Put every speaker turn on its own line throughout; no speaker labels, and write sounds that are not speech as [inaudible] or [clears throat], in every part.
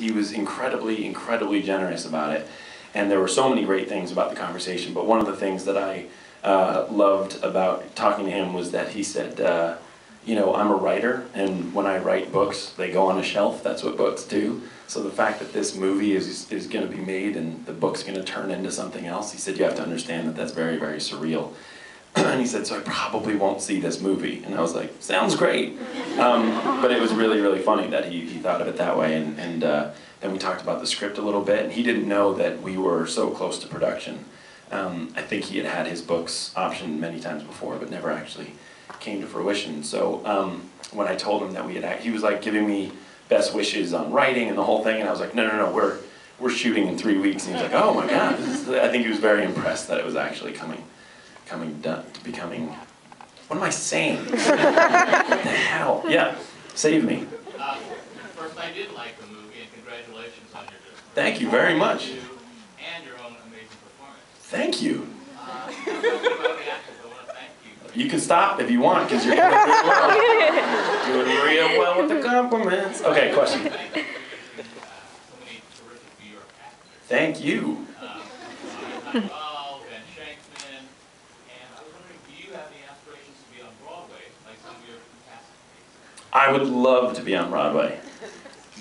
he was incredibly, incredibly generous about it. And there were so many great things about the conversation. But one of the things that I uh, loved about talking to him was that he said, uh, you know, I'm a writer, and when I write books, they go on a shelf. That's what books do. So the fact that this movie is, is going to be made and the book's going to turn into something else, he said, you have to understand that that's very, very surreal. [clears throat] and he said, so I probably won't see this movie. And I was like, sounds great. Um, but it was really, really funny that he, he thought of it that way. And, and uh, then we talked about the script a little bit, and he didn't know that we were so close to production. Um, I think he had had his books optioned many times before, but never actually came to fruition. So um, when I told him that we had, he was like giving me best wishes on writing and the whole thing, and I was like, no, no, no, we're we're shooting in three weeks. And he was like, oh my god, I think he was very impressed that it was actually coming, coming done, becoming. What am I saying? what the hell? Yeah, save me.
Uh, first, I did like the movie, and congratulations on your.
Thank you very much.
And your own amazing performance.
Thank you.
Uh,
you can stop if you want, because you're doing real well. doing real well with the compliments. Okay, question. Thank you. [laughs] I would love to be on Broadway.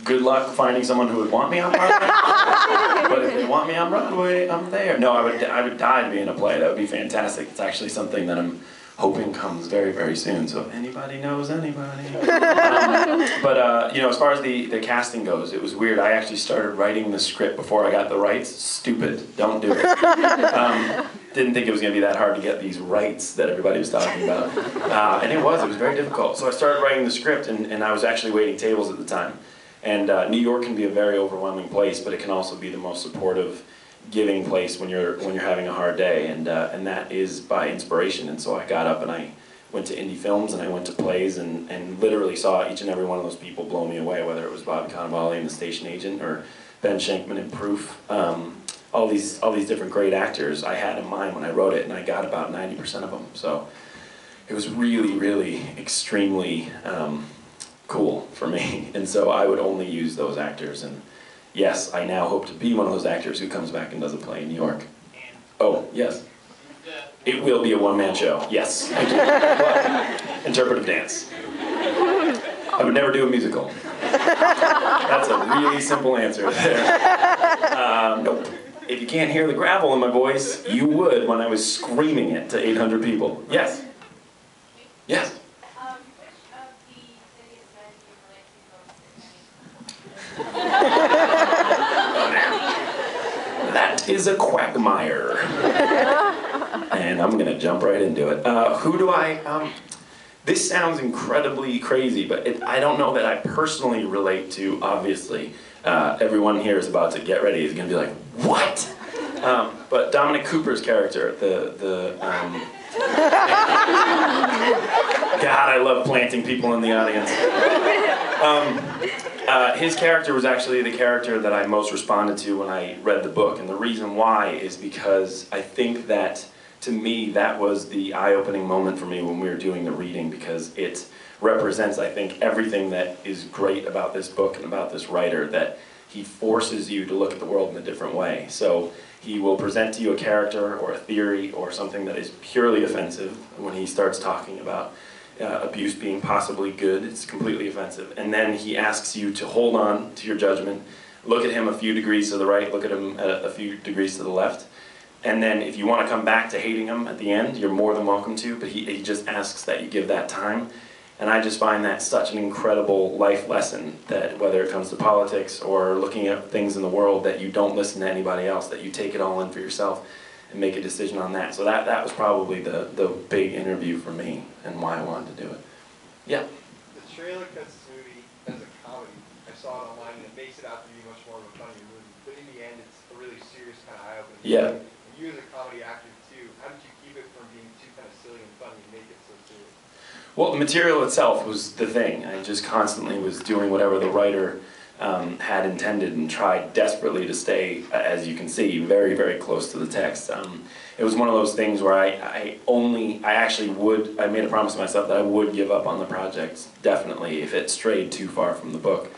Good luck finding someone who would want me on Broadway. [laughs] but if they want me on Broadway, I'm there. No, I would, I would die to be in a play. That would be fantastic. It's actually something that I'm hoping comes very, very soon. So if anybody knows anybody. [laughs] um, but, uh, you know, as far as the, the casting goes, it was weird. I actually started writing the script before I got the rights. Stupid. Don't do it. [laughs] Um, didn't think it was going to be that hard to get these rights that everybody was talking about. [laughs] Uh, and it was. It was very difficult. So I started writing the script, and, and I was actually waiting tables at the time. And uh, New York can be a very overwhelming place, but it can also be the most supportive giving place when you're when you're having a hard day, and uh, and that is by inspiration. And so I got up and I went to indie films and I went to plays and, and literally saw each and every one of those people blow me away, whether it was Bobby Cannavale and The Station Agent or Ben Shenkman in Proof. Um, all these all these different great actors I had in mind when I wrote it, and I got about ninety percent of them. So it was really, really extremely um, cool for me. [laughs] And so I would only use those actors and yes, I now hope to be one of those actors who comes back and does a play in New York. Oh, yes. It will be a one-man show, yes. [laughs] interpretive dance. I would never do a musical. [laughs] That's a really simple answer there. Um, nope. If you can't hear the gravel in my voice, you would when I was screaming it to 800 people. Yes? Yes? that is a quagmire. and I'm gonna jump right into it. Uh, who do I, um, this sounds incredibly crazy, but it, I don't know that I personally relate to, obviously. Uh, everyone here is about to get ready, is gonna be like, what? Um, but Dominic Cooper's character, the, the, um, [laughs] God, I love planting people in the audience. Um, uh, his character was actually the character that I most responded to when I read the book, and the reason why is because I think that to me that was the eye-opening moment for me when we were doing the reading because it represents, I think, everything that is great about this book and about this writer that he forces you to look at the world in a different way. So he will present to you a character or a theory or something that is purely offensive when he starts talking about uh, abuse being possibly good. It's completely offensive. And then he asks you to hold on to your judgment, look at him a few degrees to the right, look at him a, a few degrees to the left. And then if you want to come back to hating him at the end, you're more than welcome to, but he, he just asks that you give that time. And I just find that such an incredible life lesson that whether it comes to politics or looking at things in the world, that you don't listen to anybody else, that you take it all in for yourself and make a decision on that. So that, that was probably the, the big interview for me and why I wanted to do it. Yeah?
The trailer cuts this movie as a comedy. I saw it online and it makes it out to be much more of a funny movie. But in the end, it's a really serious kind of eye-opening
Yeah.
And you as a comedy actor too, how did you keep it from being too kind of silly and funny and make it so serious?
Well, the material itself was the thing. I just constantly was doing whatever the writer um, had intended and tried desperately to stay, uh, as you can see, very, very close to the text. Um, it was one of those things where I, I only, I actually would, I made a promise to myself that I would give up on the project, definitely, if it strayed too far from the book.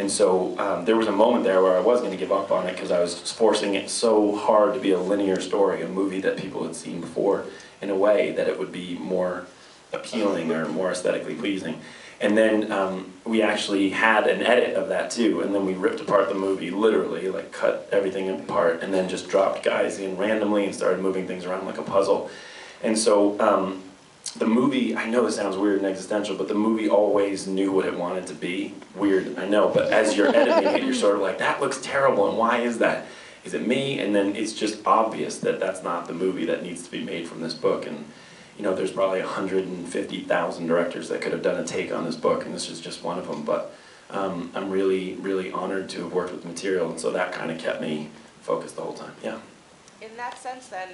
And so um, there was a moment there where I was going to give up on it because I was forcing it so hard to be a linear story, a movie that people had seen before, in a way that it would be more appealing or more aesthetically pleasing. And then um, we actually had an edit of that too, and then we ripped apart the movie literally, like cut everything apart, and then just dropped guys in randomly and started moving things around like a puzzle. And so um, the movie, I know this sounds weird and existential, but the movie always knew what it wanted to be. Weird, I know, but as you're editing it, you're sort of like, that looks terrible, and why is that? Is it me? And then it's just obvious that that's not the movie that needs to be made from this book. And you know, there's probably 150,000 directors that could have done a take on this book, and this is just one of them. But um, I'm really, really honored to have worked with material, and so that kind of kept me focused the whole time. Yeah.
In that sense, then,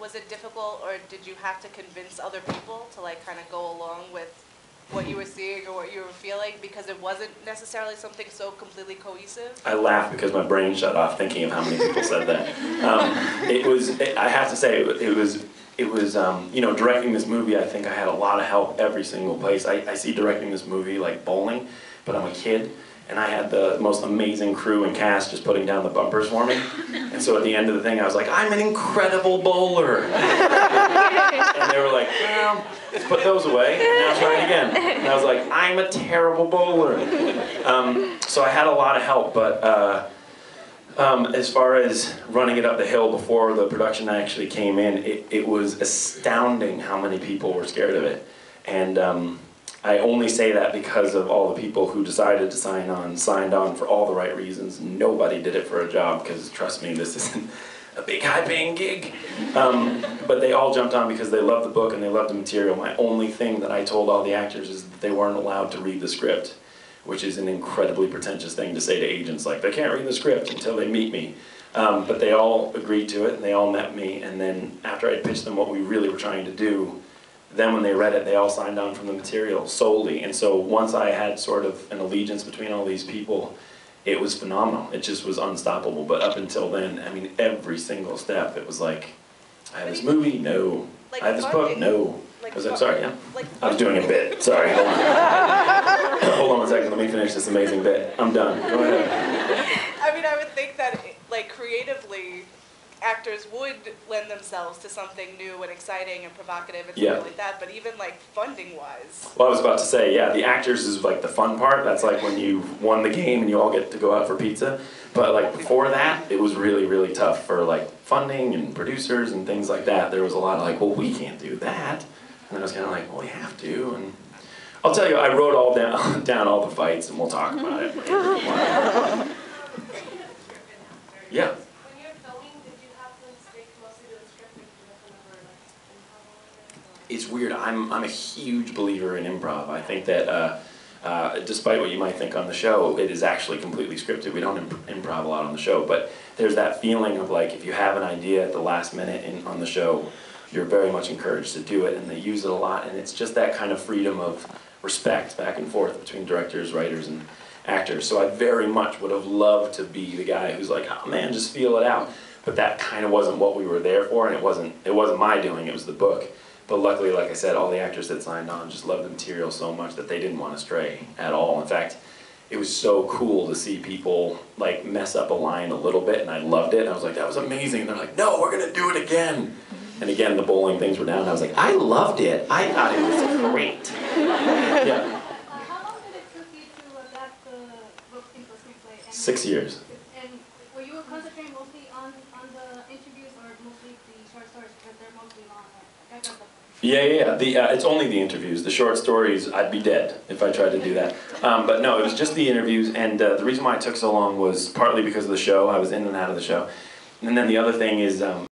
was it difficult, or did you have to convince other people to like kind of go along with what you were seeing or what you were feeling because it wasn't necessarily something so completely cohesive?
I laugh because my brain shut off thinking of how many people said that. Um, it was, it, I have to say, it, it was, it was, um, you know, directing this movie. I think I had a lot of help every single place. I, I see directing this movie like bowling, but I'm a kid, and I had the most amazing crew and cast just putting down the bumpers for me. [laughs] And so at the end of the thing, I was like, I'm an incredible bowler. [laughs] and they were like, well, let's put those away. And now try it again. And I was like, I'm a terrible bowler. Um, so I had a lot of help, but uh, um, as far as running it up the hill before the production actually came in, it, it was astounding how many people were scared of it. And um, I only say that because of all the people who decided to sign on, signed on for all the right reasons. Nobody did it for a job, because trust me, this [laughs] isn't a big high paying gig. Um, but they all jumped on because they loved the book and they loved the material. My only thing that I told all the actors is that they weren't allowed to read the script, which is an incredibly pretentious thing to say to agents. Like, they can't read the script until they meet me. Um, but they all agreed to it and they all met me. And then after I pitched them what we really were trying to do, then when they read it, they all signed on from the material solely. And so once I had sort of an allegiance between all these people, it was phenomenal. It just was unstoppable. But up until then, I mean, every single step, it was like, I have this movie, no.
Like
I have this book, no.
Like
Was it,
fu-
sorry, yeah?
Like
I was doing a bit, sorry, hold on. [laughs] Hold on one second, let me finish this amazing bit. I'm done, go ahead. [laughs]
I mean, I would think that, like, creatively, actors would lend themselves to something new and exciting and provocative and
Yeah.
something like that. But even like funding-wise,
Well, I was about to say, yeah, the actors is like the fun part. That's like when you won the game and you all get to go out for pizza. But like before that, it was really, really tough for like funding and producers and things like that. There was a lot of like, well, we can't do that. And then I was kind of like, well, we have to. And I'll tell you, I wrote all down, [laughs] down all the fights, and we'll talk about it. [laughs] yeah.
When you're filming, did you have to stick mostly to the script, or did you have to remember like improv a little bit? or-
weird. I'm I'm a huge believer in improv. I think that uh, uh, despite what you might think on the show, it is actually completely scripted. We don't imp- improv a lot on the show, but there's that feeling of like if you have an idea at the last minute in, on the show, you're very much encouraged to do it, and they use it a lot. And it's just that kind of freedom of respect back and forth between directors, writers, and actors. So I very much would have loved to be the guy who's like, oh man, just feel it out. But that kind of wasn't what we were there for, and it wasn't it wasn't my doing. It was the book. But luckily, like I said, all the actors that signed on just loved the material so much that they didn't want to stray at all. In fact, it was so cool to see people like mess up a line a little bit, and I loved it. I was like, that was amazing. And they're like, no, we're gonna do it again. Mm-hmm. And again, the bowling things were down. And I was like, I loved it. I thought it was great. [laughs] Yeah,
how long did it took you to adapt the book into a screenplay? And-
six years.
And were you concentrating mostly on, on the interviews or mostly the short stories, because they're mostly long.
Yeah, yeah, yeah. The, uh, it's only the interviews. The short stories, I'd be dead if I tried to do that. Um, but no, it was just the interviews, and uh, the reason why it took so long was partly because of the show. I was in and out of the show, and then the other thing is um,